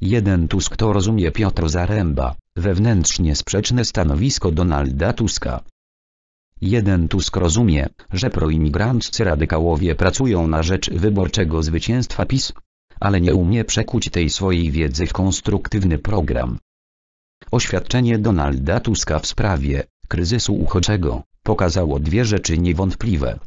Jeden Tusk to rozumie Piotr Zaręba, wewnętrznie sprzeczne stanowisko Donalda Tuska. Jeden Tusk rozumie, że proimigranccy radykałowie pracują na rzecz wyborczego zwycięstwa PiS, ale nie umie przekuć tej swojej wiedzy w konstruktywny program. Oświadczenie Donalda Tuska w sprawie kryzysu uchodźczego pokazało dwie rzeczy niewątpliwe.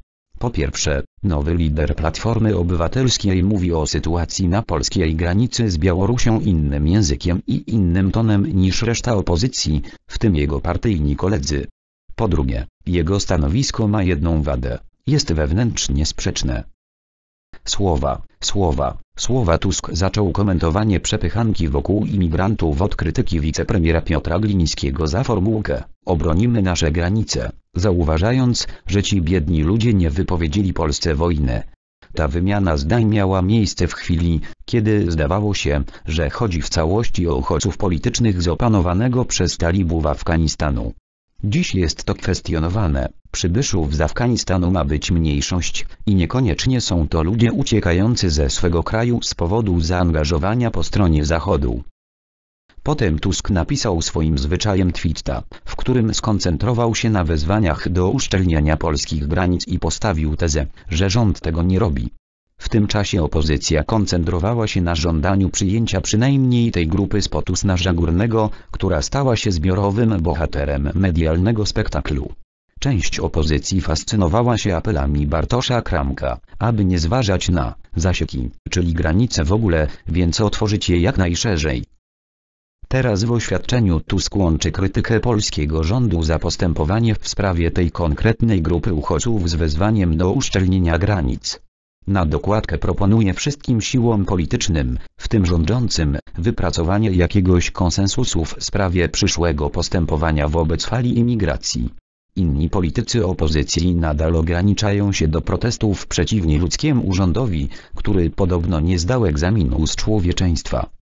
Po pierwsze, nowy lider Platformy Obywatelskiej mówi o sytuacji na polskiej granicy z Białorusią innym językiem i innym tonem niż reszta opozycji, w tym jego partyjni koledzy. Po drugie, jego stanowisko ma jedną wadę, jest wewnętrznie sprzeczne. Słowa, słowa, słowa Tusk zaczął komentowanie przepychanki wokół imigrantów od krytyki wicepremiera Piotra Glińskiego za formułkę Obronimy nasze granice, zauważając, że ci biedni ludzie nie wypowiedzieli Polsce wojnę. Ta wymiana zdań miała miejsce w chwili, kiedy zdawało się, że chodzi w całości o uchodźców politycznych z opanowanego przez talibów Afganistanu. Dziś jest to kwestionowane, przybyszów z Afganistanu ma być mniejszość, i niekoniecznie są to ludzie uciekający ze swego kraju z powodu zaangażowania po stronie Zachodu. Potem Tusk napisał swoim zwyczajem twita, w którym skoncentrował się na wezwaniach do uszczelniania polskich granic i postawił tezę, że rząd tego nie robi. W tym czasie opozycja koncentrowała się na żądaniu przyjęcia przynajmniej tej grupy spotu Snarza Górnego, która stała się zbiorowym bohaterem medialnego spektaklu. Część opozycji fascynowała się apelami Bartosza Kramka, aby nie zważać na zasieki, czyli granice w ogóle, więc otworzyć je jak najszerzej. Teraz w oświadczeniu Tusk łączy krytykę polskiego rządu za postępowanie w sprawie tej konkretnej grupy uchodźców z wezwaniem do uszczelnienia granic. Na dokładkę proponuje wszystkim siłom politycznym, w tym rządzącym, wypracowanie jakiegoś konsensusu w sprawie przyszłego postępowania wobec fali imigracji. Inni politycy opozycji nadal ograniczają się do protestów przeciwnie ludzkiemu rządowi, który podobno nie zdał egzaminu z człowieczeństwa.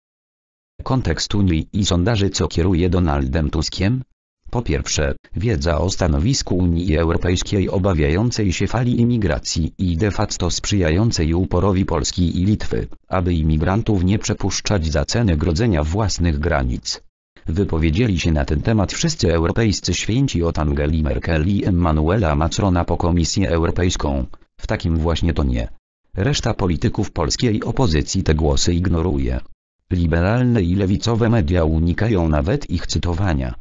Kontekst Unii i sondaży co kieruje Donaldem Tuskiem? Po pierwsze, wiedza o stanowisku Unii Europejskiej obawiającej się fali imigracji i de facto sprzyjającej uporowi Polski i Litwy, aby imigrantów nie przepuszczać za cenę grodzenia własnych granic. Wypowiedzieli się na ten temat wszyscy europejscy święci od Angeli Merkel i Emmanuela Macrona po Komisję Europejską, w takim właśnie tonie. Reszta polityków polskiej opozycji te głosy ignoruje. Liberalne i lewicowe media unikają nawet ich cytowania.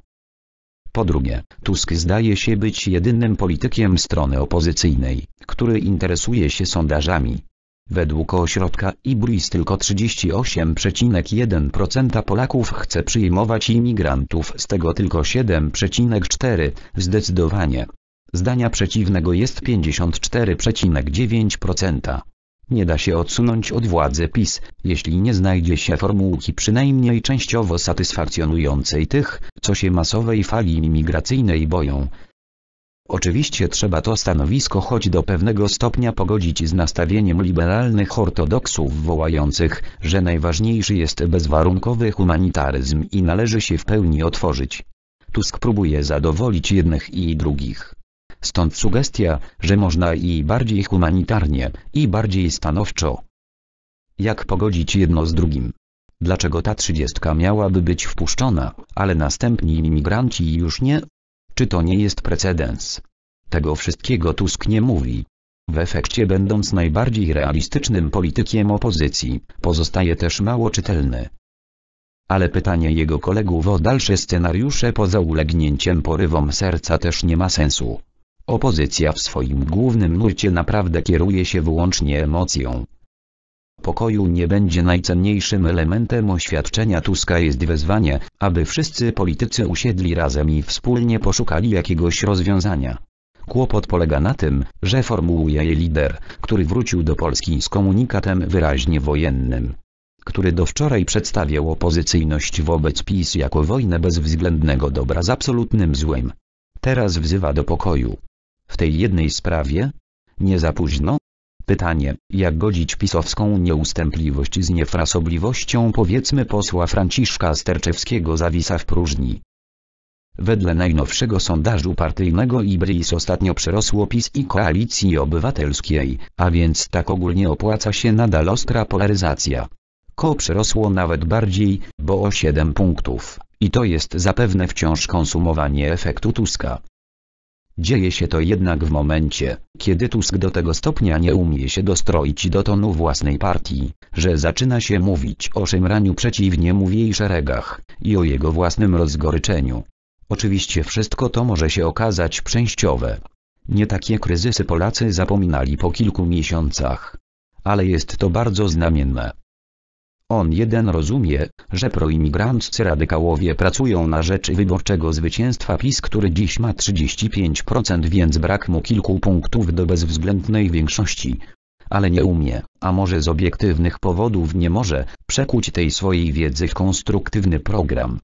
Po drugie, Tusk zdaje się być jedynym politykiem strony opozycyjnej, który interesuje się sondażami. Według ośrodka IBRIS tylko 38,1% Polaków chce przyjmować imigrantów, z tego tylko 7,4% zdecydowanie. Zdania przeciwnego jest 54,9%. Nie da się odsunąć od władzy PiS, jeśli nie znajdzie się formułki przynajmniej częściowo satysfakcjonującej tych, co się masowej fali imigracyjnej boją. Oczywiście trzeba to stanowisko choć do pewnego stopnia pogodzić z nastawieniem liberalnych ortodoksów wołających, że najważniejszy jest bezwarunkowy humanitaryzm i należy się w pełni otworzyć. Tusk próbuje zadowolić jednych i drugich. Stąd sugestia, że można i bardziej humanitarnie, i bardziej stanowczo. Jak pogodzić jedno z drugim? Dlaczego ta trzydziestka miałaby być wpuszczona, ale następni imigranci już nie? Czy to nie jest precedens? Tego wszystkiego Tusk nie mówi. W efekcie będąc najbardziej realistycznym politykiem opozycji, pozostaje też mało czytelny. Ale pytanie jego kolegów o dalsze scenariusze poza ulegnięciem porywom serca też nie ma sensu. Opozycja w swoim głównym nurcie naprawdę kieruje się wyłącznie emocją. Pokoju nie będzie najcenniejszym elementem oświadczenia Tuska jest wezwanie, aby wszyscy politycy usiedli razem i wspólnie poszukali jakiegoś rozwiązania. Kłopot polega na tym, że formułuje je lider, który wrócił do Polski z komunikatem wyraźnie wojennym który do wczoraj przedstawiał opozycyjność wobec PiS jako wojnę bezwzględnego dobra z absolutnym złem. Teraz wzywa do pokoju. W tej jednej sprawie? Nie za późno? Pytanie, jak godzić pisowską nieustępliwość z niefrasobliwością powiedzmy posła Franciszka Sterczewskiego zawisa w próżni. Wedle najnowszego sondażu partyjnego Ibris ostatnio przerosło PiS i Koalicji Obywatelskiej, a więc tak ogólnie opłaca się nadal ostra polaryzacja. Ko przyrosło nawet bardziej, bo o 7 punktów, i to jest zapewne wciąż konsumowanie efektu Tuska. Dzieje się to jednak w momencie, kiedy Tusk do tego stopnia nie umie się dostroić do tonu własnej partii, że zaczyna się mówić o szemraniu przeciwnie mu w jej szeregach i o jego własnym rozgoryczeniu. Oczywiście wszystko to może się okazać przejściowe. Nie takie kryzysy Polacy zapominali po kilku miesiącach. Ale jest to bardzo znamienne. On jeden rozumie, że proimigranccy radykałowie pracują na rzecz wyborczego zwycięstwa PiS, który dziś ma 35% więc brak mu kilku punktów do bezwzględnej większości. Ale nie umie, a może z obiektywnych powodów nie może, przekuć tej swojej wiedzy w konstruktywny program.